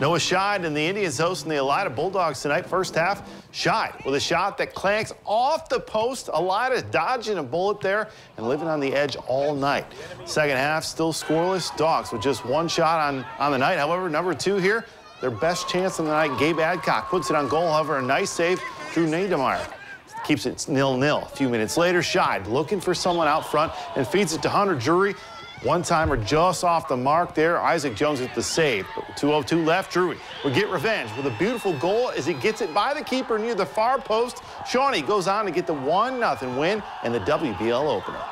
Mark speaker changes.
Speaker 1: Noah Scheid and the Indians hosting the Elida Bulldogs tonight. First half, Scheid with a shot that clanks off the post. Elida dodging a bullet there and living on the edge all night. Second half, still scoreless. Dogs with just one shot on, on the night. However, number two here, their best chance of the night. Gabe Adcock puts it on goal. However, a nice save. Drew Niedermeyer keeps it nil-nil. A few minutes later, Scheid looking for someone out front and feeds it to Hunter Drury. One-timer just off the mark there. Isaac Jones with the save. 2.02 left. Drury will get revenge with a beautiful goal as he gets it by the keeper near the far post. Shawnee goes on to get the 1-0 win and the WBL opener.